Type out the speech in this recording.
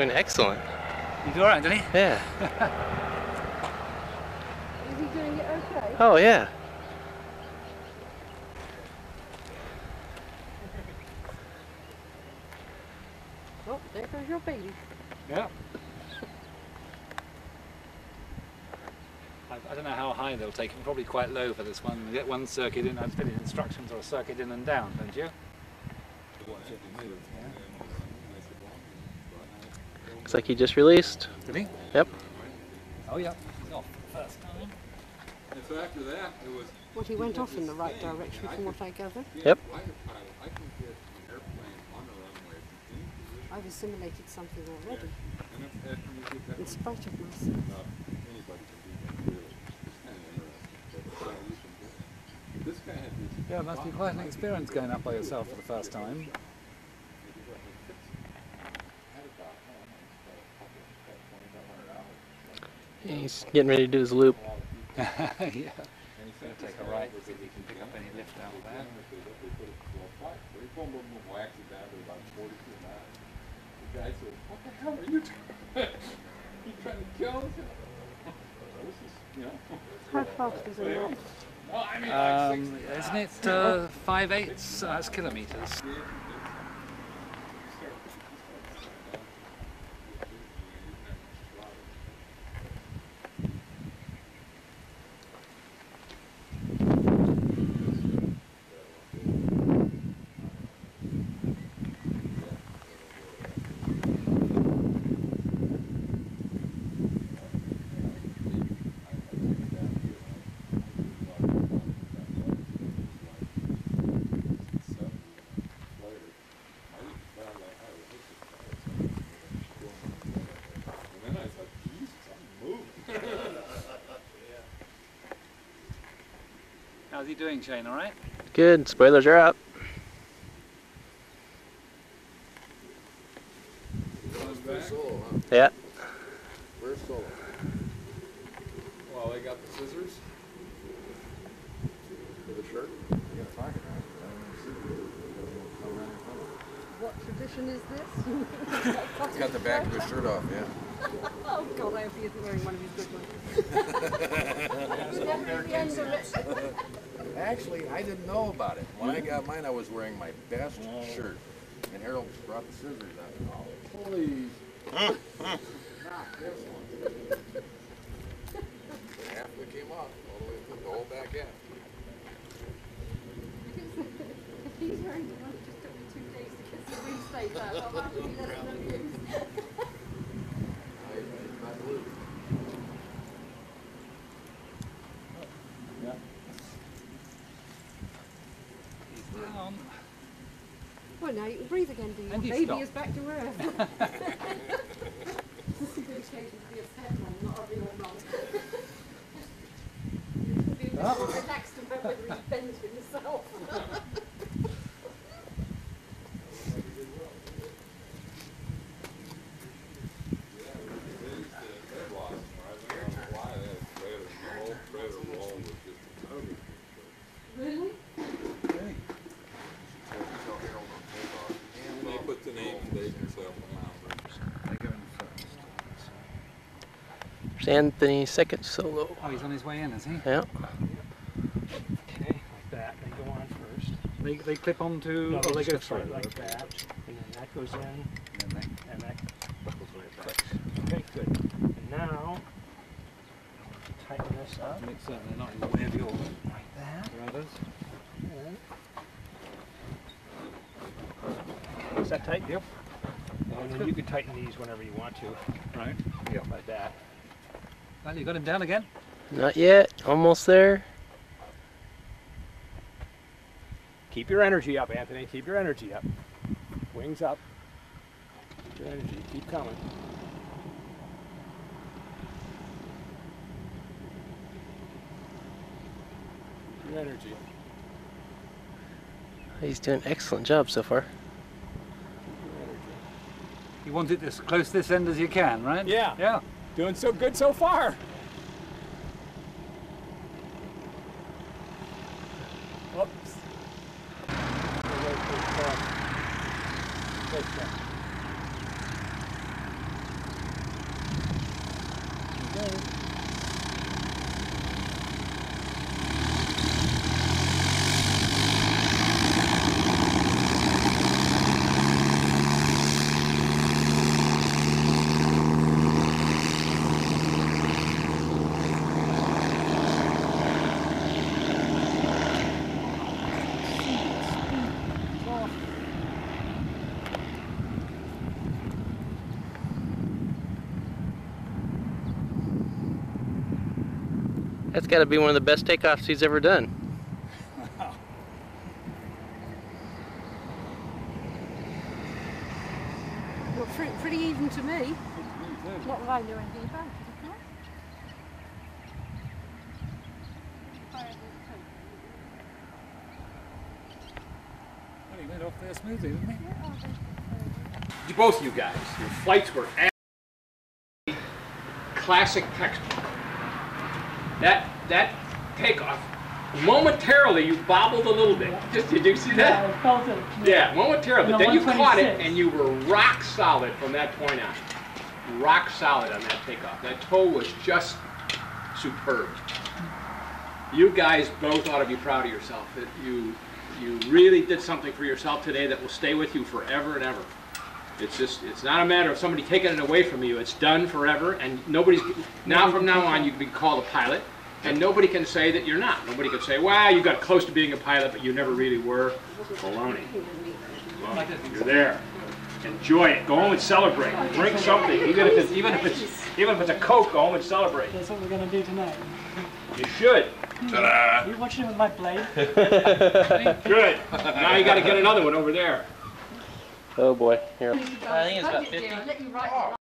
doing excellent. You do alright, didn't he? Yeah. Is he doing it okay? Oh, yeah. Oh, there goes your baby. Yeah. I, I don't know how high they'll take him, probably quite low for this one. We get one circuit in, I'd finish instructions or a circuit in and down, don't you? Looks like he just released. Did he? Yep. Oh yeah. He's off first time. And so after that, it was Well, he went off in the right direction from what I gather. Yep. like a pilot. I can get an airplane on the runway in position. I've assimilated something already, And if, after you get that, in spite of myself. uh, anybody can do that really. It's kind of interesting. But, you can get it. This guy had these. Yeah, it must be quite an experience going up by yourself for the first time. He's getting ready to do his loop. yeah. Gonna take a right, see if you can pick up any lift out 42 miles. The guy said, what the hell are you doing? you trying to kill us? You know. How fast is it not? I mean, Um, isn't it uh, five eighths? Uh, that's kilometres. How's he doing, Shane? All right? Good. Spoilers are up. Solo, huh? Yeah. Where's Solo? Well, they got the scissors for the shirt. You gotta talk about it. I don't know, scissors. Come around and come on. What tradition is this? He's got the back of his shirt off, yeah. Oh God, I hope he isn't wearing one of his good ones. Never the end of it. Actually, I didn't know about it. When I got mine, I was wearing my best shirt. And Harold brought the scissors out. Oh, please. Knock this one. Half of it came off, all the way through the whole back half. If he's wearing the one, it just took me two days to get some restate out. I'll have to be less than use. I- I- not blue. He's down. Well, now you can breathe again, do you? And you Baby stop. is back to earth. this is a good occasion to be a pet mum, not a real mum. You can be a bit more relaxed about whether he's bent himself. Really? They put the name and date and stuff on They go in first. There's Anthony second solo. Oh, he's on his way in, is he? Yeah. Okay, like that, they go on first. They, they clip onto. No, oh, they they go through. like okay. that, and then that goes in, And then and that buckles right back. Okay, good. And now, tighten this up Make certain they're not in the way of yours. like that. Brothers. and- Is that tight? Yep. And then you can tighten these whenever you want to, Right. Yeah. like that. Well, you got him down again. Not yet. Almost there. Keep your energy up, Anthony. Keep your energy up. Wings up. Keep your energy. Keep coming. Keep your energy. He's doing an excellent job so far. Keep your energy. You want it as close to this end as you can, right? Yeah. Yeah. Doing so good so far. That's got to be one of the best takeoffs he's ever done. Well, pretty, pretty even to me. Not that I knew anything about it. huh? Well, he went off there smoothly, didn't he? You- Both of you guys, your flights were a- classic textbook. That that takeoff, momentarily you bobbled a little bit. Just did you see that? felt it. Yeah, momentarily. No, then you caught it and you were rock solid from that point on. Rock solid on that takeoff. That tow was just superb. You guys both ought to be proud of yourself. That you you really did something for yourself today that will stay with you forever and ever. It's just, it's not a matter of somebody taking it away from you. It's done forever, and nobody's, now from now on, you can be called a pilot, and nobody can say that you're not. Nobody can say, wow, you got close to being a pilot, but you never really were. Baloney. Baloney. You're there. Enjoy it. Go home and celebrate. Drink something, even if it's, even if it's, even if it's a Coke, go home and celebrate. That's what we're gonna do tonight. You should. Are you watching it with my blade? Good. Now you gotta get another one over there. Oh boy. Here. I think it's about 50.